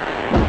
you.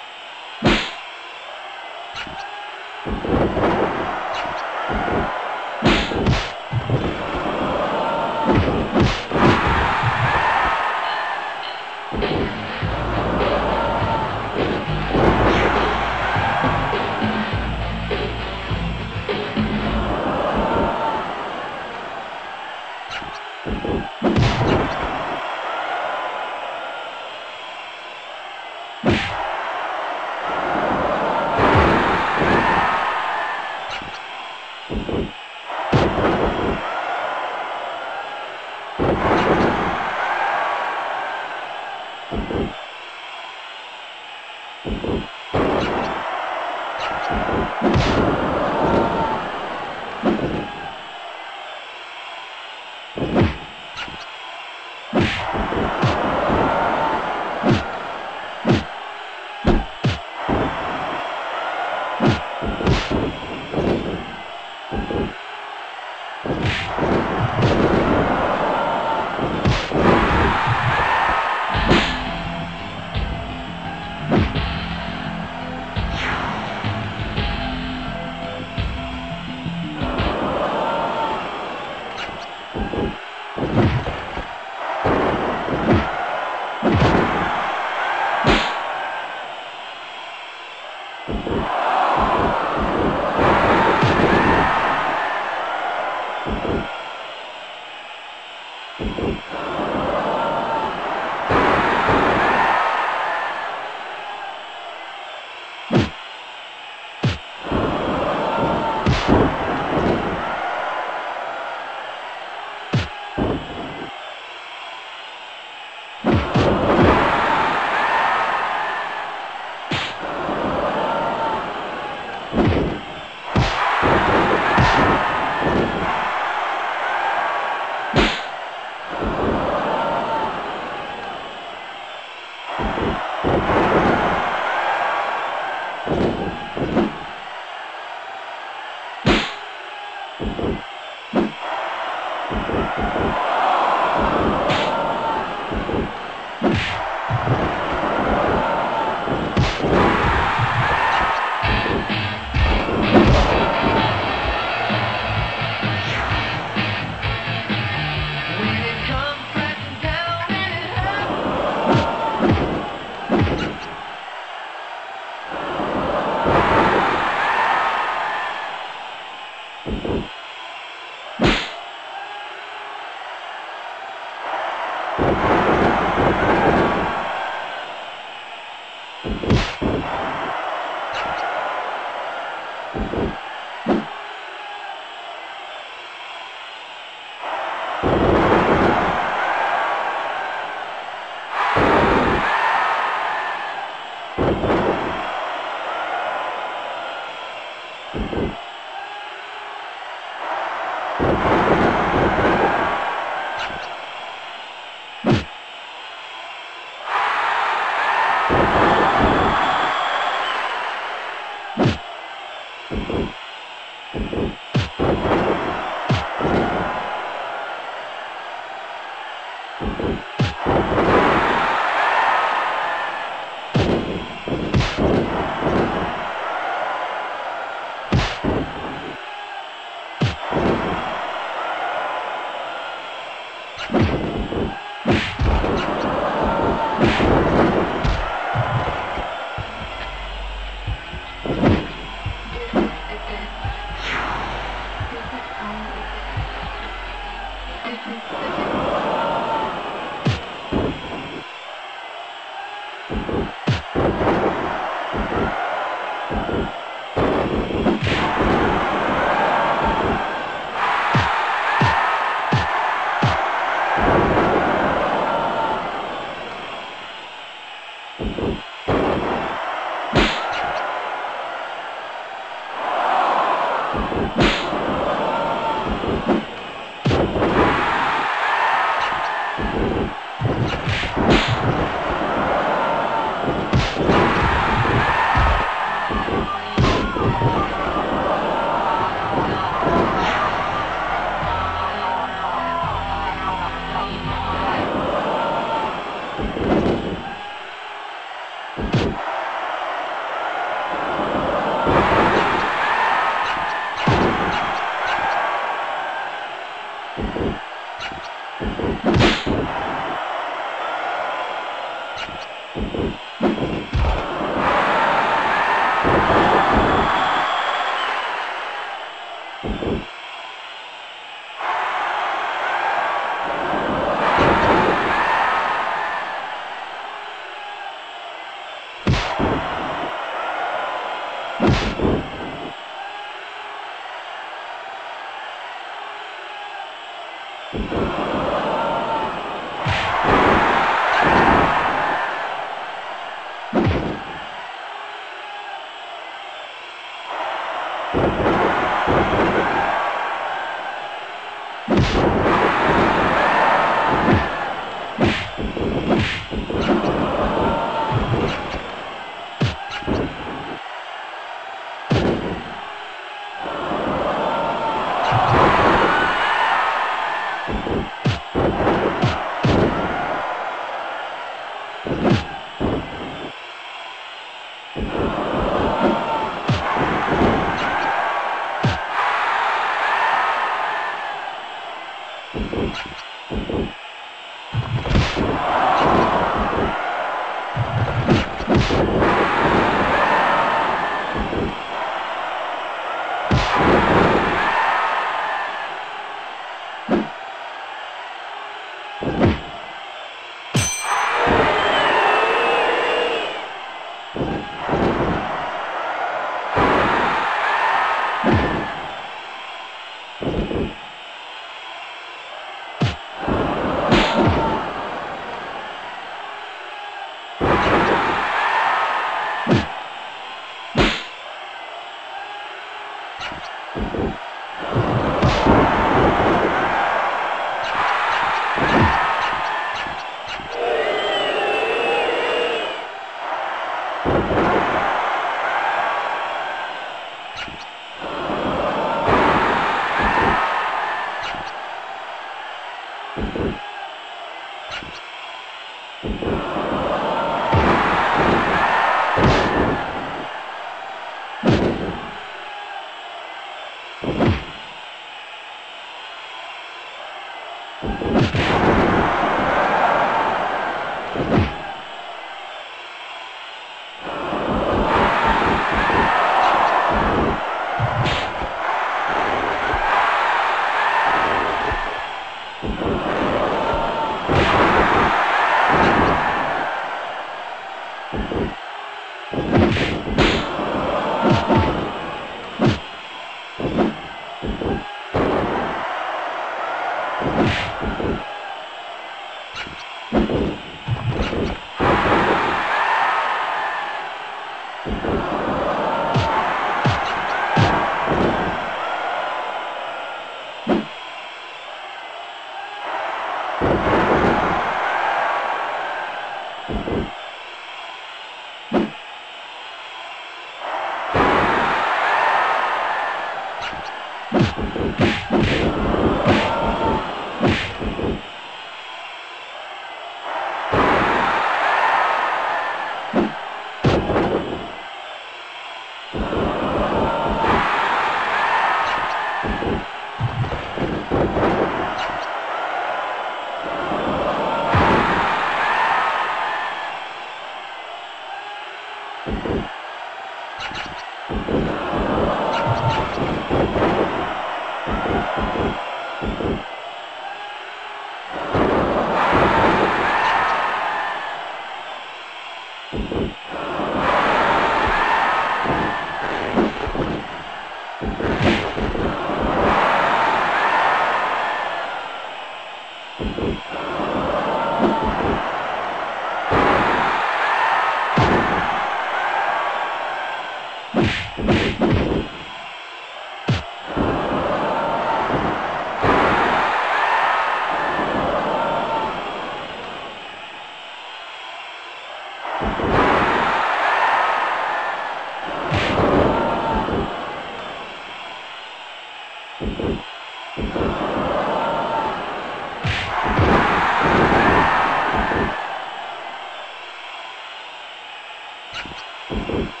You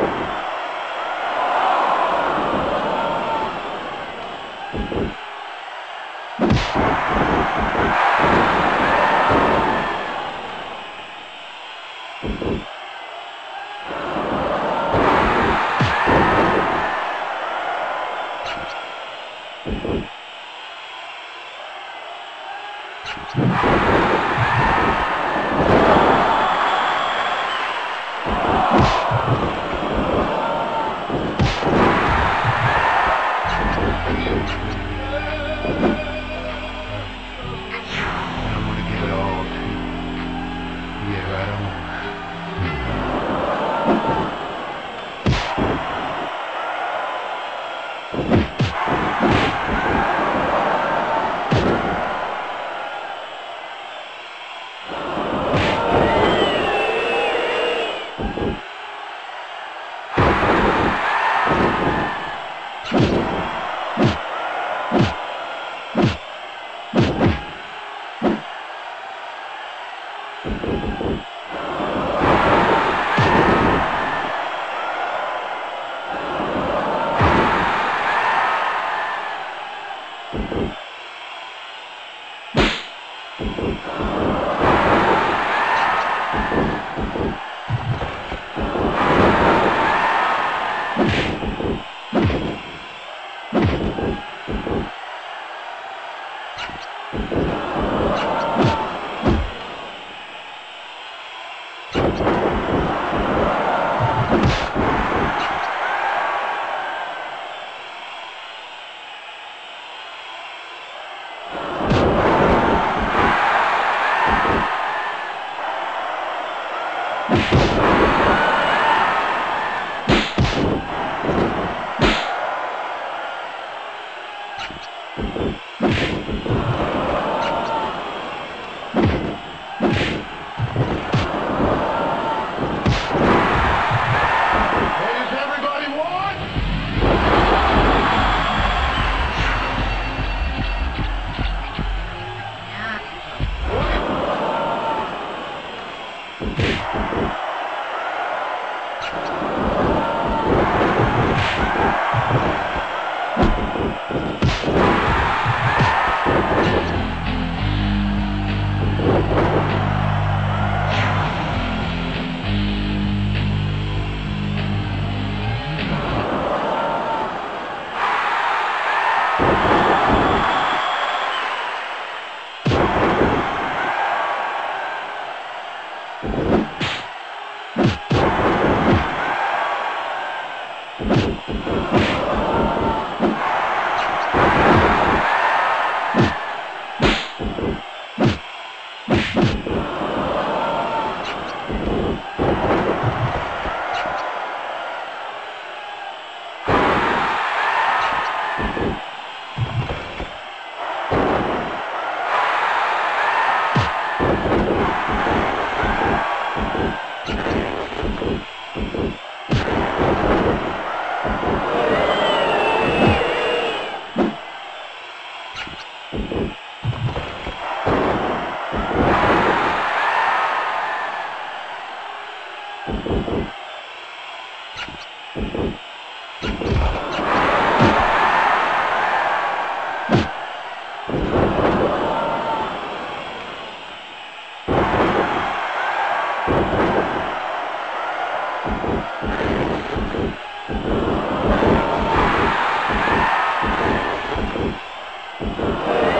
I Thank you.